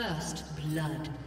First blood.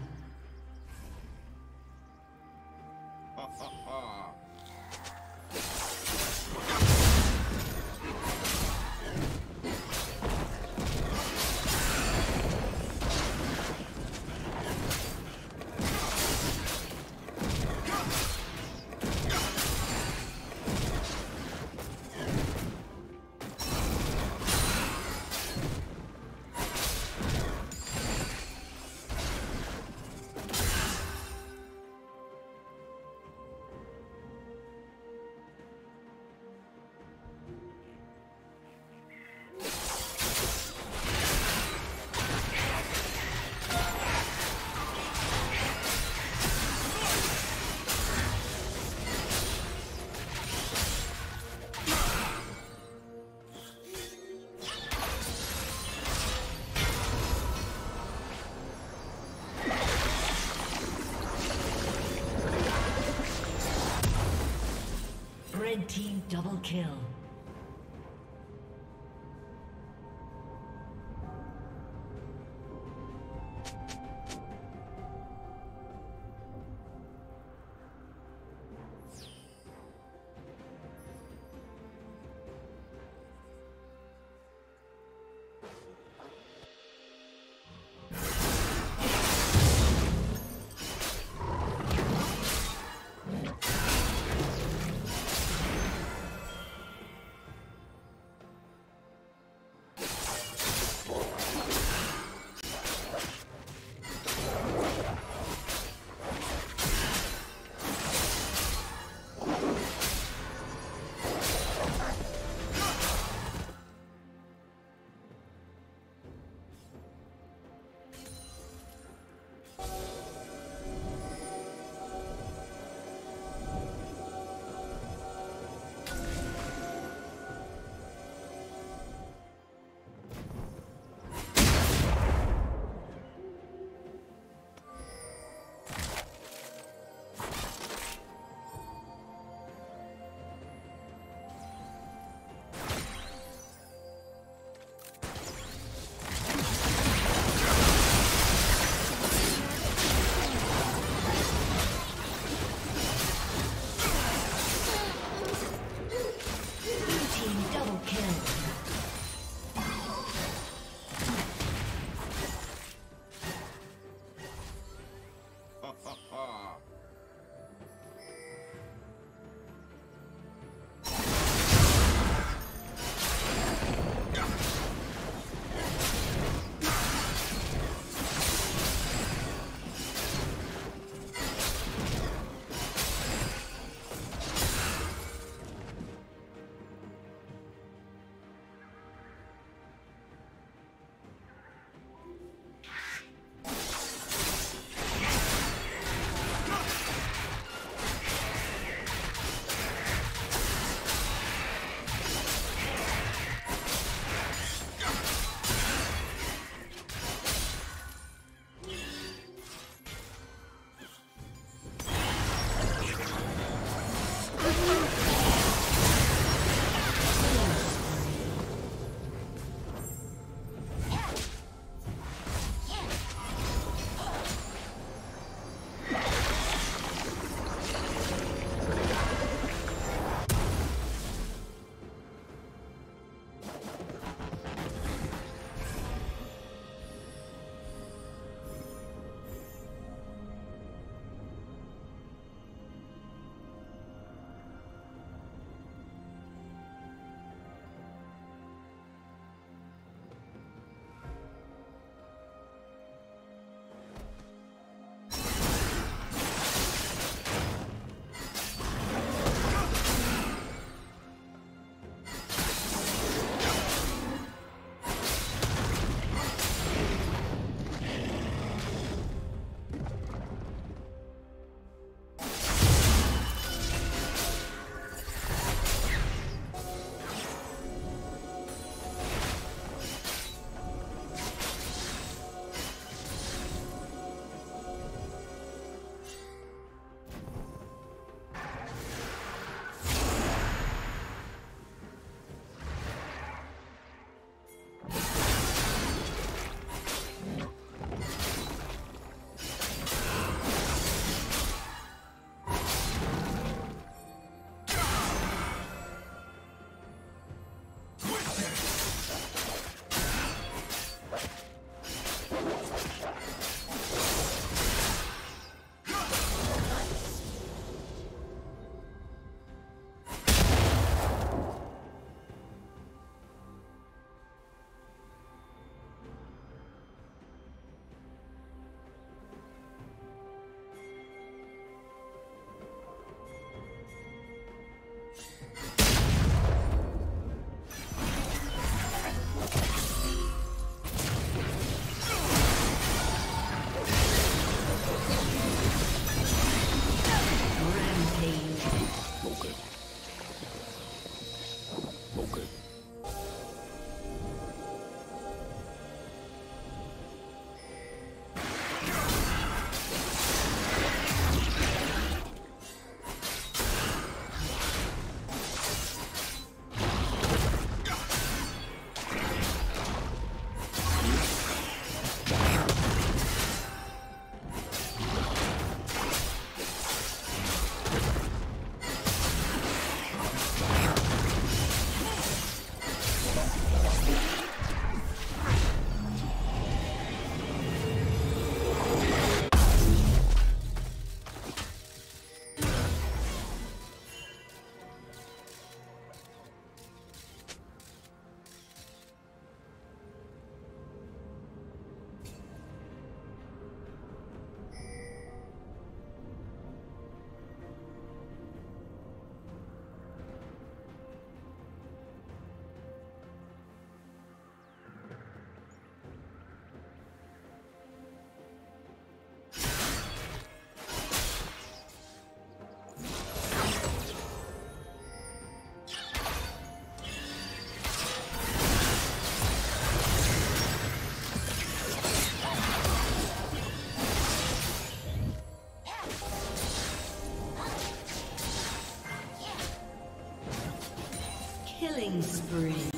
Killing spree.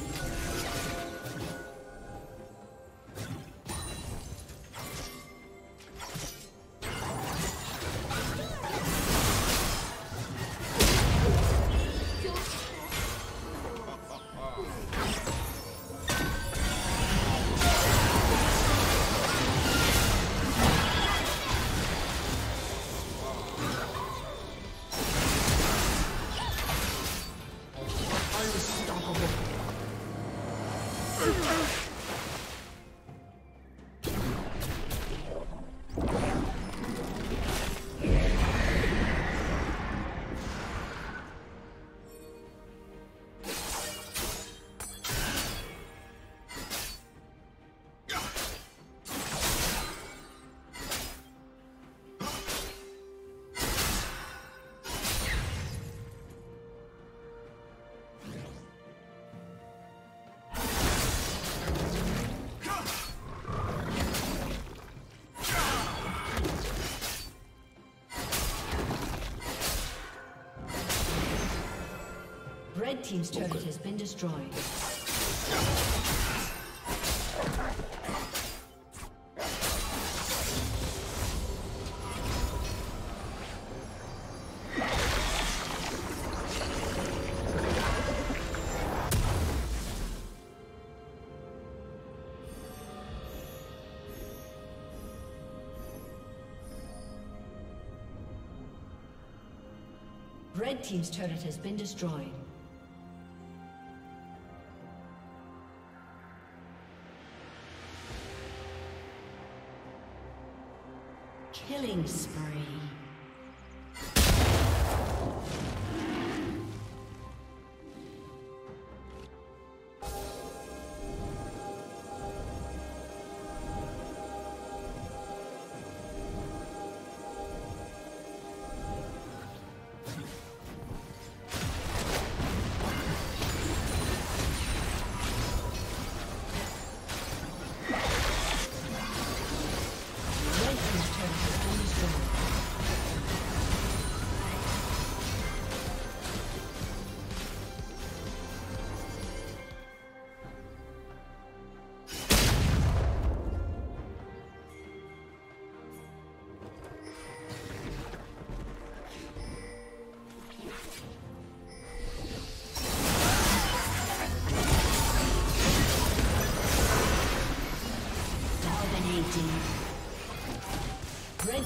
Red Team's turret okay. has been destroyed. Red Team's turret has been destroyed.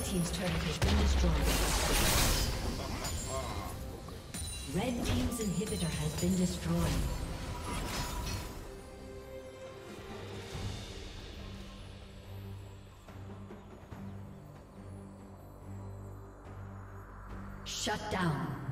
Team's turret has been destroyed. Red team's inhibitor has been destroyed. Shut down.